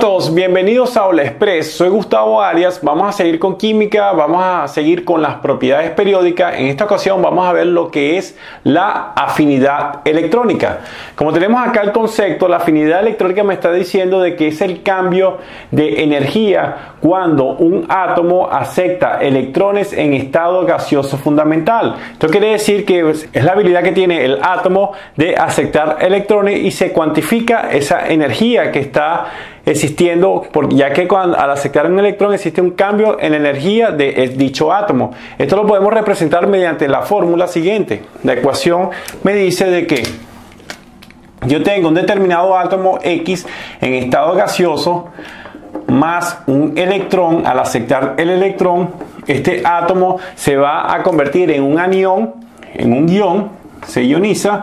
todos, bienvenidos a Hola Express. Soy Gustavo Arias. Vamos a seguir con química, vamos a seguir con las propiedades periódicas. En esta ocasión vamos a ver lo que es la afinidad electrónica. Como tenemos acá el concepto, la afinidad electrónica me está diciendo de que es el cambio de energía cuando un átomo acepta electrones en estado gaseoso fundamental. Esto quiere decir que es la habilidad que tiene el átomo de aceptar electrones y se cuantifica esa energía que está existiendo, ya que al aceptar un electrón existe un cambio en la energía de dicho átomo. Esto lo podemos representar mediante la fórmula siguiente. La ecuación me dice de que yo tengo un determinado átomo X en estado gaseoso más un electrón, al aceptar el electrón, este átomo se va a convertir en un anión, en un guion, se ioniza,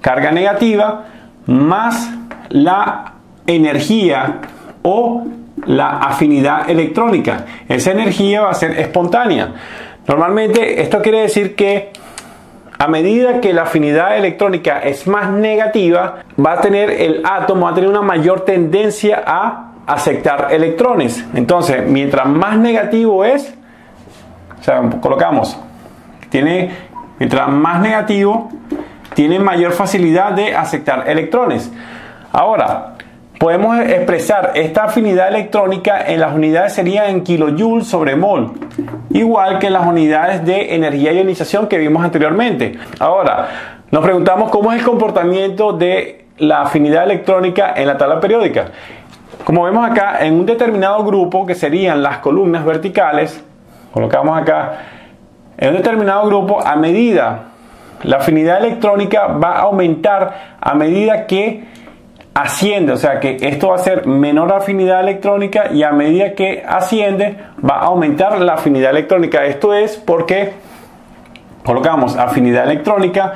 carga negativa, más la energía o la afinidad electrónica. Esa energía va a ser espontánea. Normalmente esto quiere decir que a medida que la afinidad electrónica es más negativa, va a tener el átomo, va a tener una mayor tendencia a aceptar electrones. Entonces, mientras más negativo es, o sea, colocamos, tiene, mientras más negativo, tiene mayor facilidad de aceptar electrones. Ahora, podemos expresar esta afinidad electrónica en las unidades serían en kilojoules sobre mol, igual que en las unidades de energía de ionización que vimos anteriormente. Ahora, nos preguntamos cómo es el comportamiento de la afinidad electrónica en la tabla periódica. Como vemos acá, en un determinado grupo, que serían las columnas verticales, colocamos acá, en un determinado grupo, a medida, la afinidad electrónica va a aumentar a medida que asciende, o sea que esto va a ser menor afinidad electrónica y a medida que asciende va a aumentar la afinidad electrónica. Esto es porque colocamos afinidad electrónica.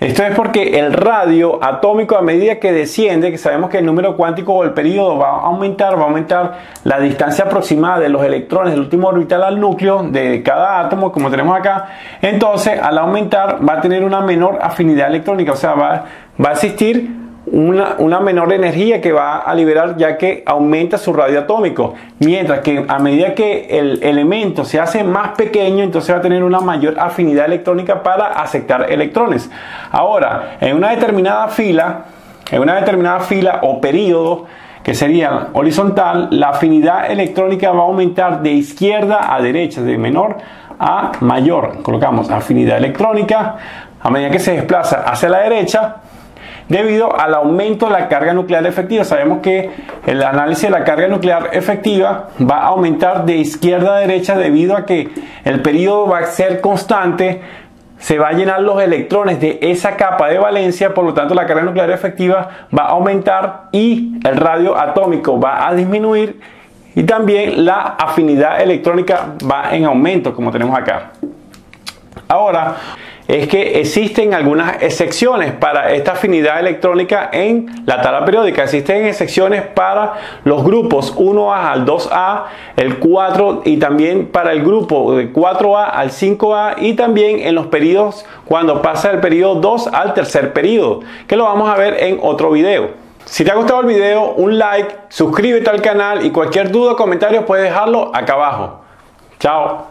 Esto es porque el radio atómico a medida que desciende, que sabemos que el número cuántico o el periodo va a aumentar, va a aumentar la distancia aproximada de los electrones del último orbital al núcleo de cada átomo, como tenemos acá. Entonces, al aumentar va a tener una menor afinidad electrónica, o sea, va, va a existir una, menor energía que va a liberar ya que aumenta su radio atómico. Mientras que a medida que el elemento se hace más pequeño, entonces va a tener una mayor afinidad electrónica para aceptar electrones. Ahora, en una determinada fila, en una determinada fila o periodo, que sería horizontal, la afinidad electrónica va a aumentar de izquierda a derecha, de menor a mayor. Colocamos afinidad electrónica, a medida que se desplaza hacia la derecha, debido al aumento de la carga nuclear efectiva. Sabemos que el análisis de la carga nuclear efectiva va a aumentar de izquierda a derecha debido a que el periodo va a ser constante, se va a llenar los electrones de esa capa de valencia, por lo tanto la carga nuclear efectiva va a aumentar y el radio atómico va a disminuir y también la afinidad electrónica va en aumento como tenemos acá. Ahora, es que existen algunas excepciones para esta afinidad electrónica en la tabla periódica. Existen excepciones para los grupos 1A al 2A, el 4 y también para el grupo de 4A al 5A y también en los periodos cuando pasa el periodo 2 al tercer periodo, que lo vamos a ver en otro video. Si te ha gustado el video, un like, suscríbete al canal y cualquier duda o comentario puedes dejarlo acá abajo. Chao.